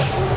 Oh.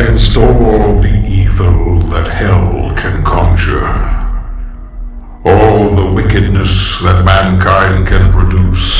against all the evil that hell can conjure, all the wickedness that mankind can produce,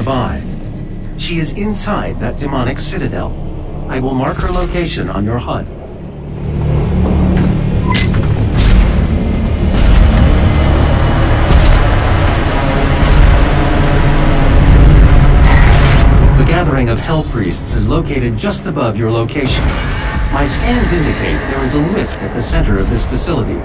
nearby. She is inside that demonic citadel. I will mark her location on your HUD. The gathering of Hell Priests is located just above your location. My scans indicate there is a lift at the center of this facility.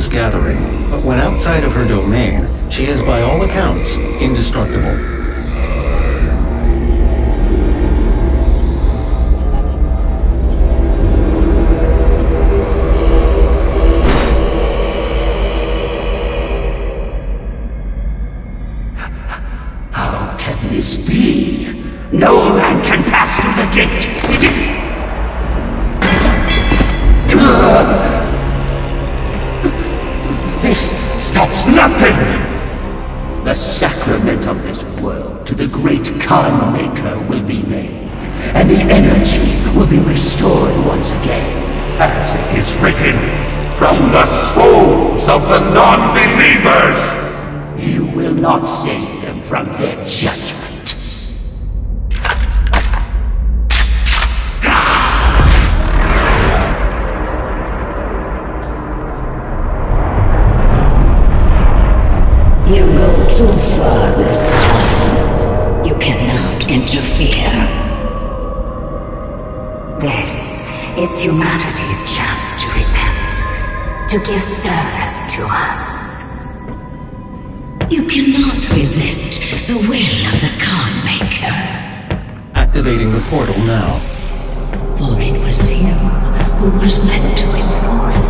This gathering, but when outside of her domain, she is by all accounts indestructible. Will not save them from their judgment. You go too far this time. You cannot interfere. This is humanity's chance to repent, to give service to us. You cannot resist the will of the Khan Maykr, Activating the portal now. for it was you who was meant to enforce